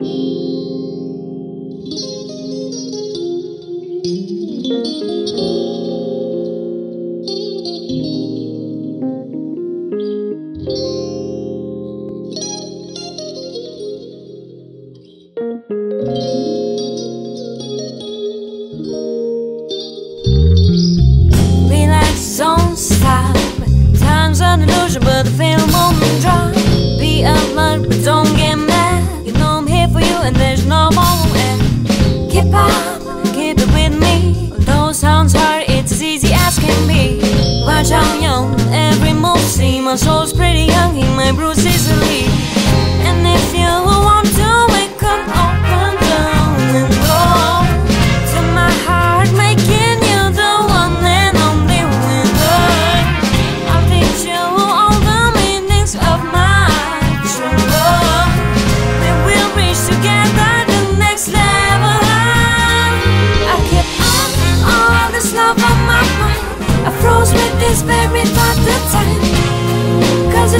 Relax zone stop. Time's an illusion, but the feeling won't my soul's pretty young, he my bruise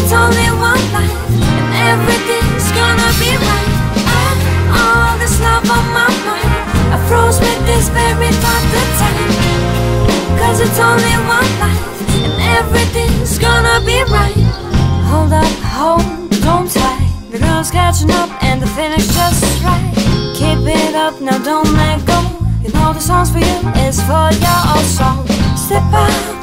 it's only one life, and everything's gonna be right. All this love on my mind. I froze with this very thought the time. Cause it's only one life, and everything's gonna be right. Hold up, hold, don't tie. The girl's catching up, and the finish just right. Keep it up, now don't let go. You know the song's for you, it's for your soul. Step out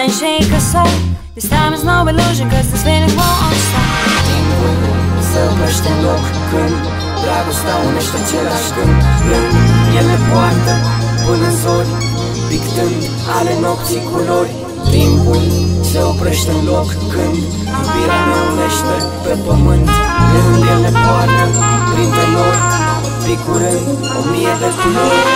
the baseline shake us up. This time is no illusion, cause this feeling won't stop. Timpul să oprește în loc când Dragostea unește același gând Rând, el ne poartă până în zori Pictând ale nopții culori Timpul se oprește în loc când Iubirea ne unește pe pământ Rând, el ne poartă printre nori Picurând o mie de culori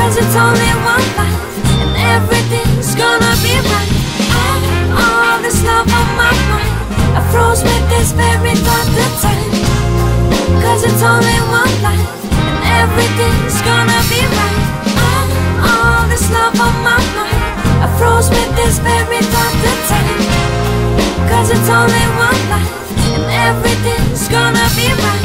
Cause it's only one life And everything's gonna be right. All, all this love on my mind I froze with this very thought the time. Cause it's only one life And everything's gonna be right. All, all this love on my mind I froze with this very thought the time. Cause it's only one life And everything's gonna be right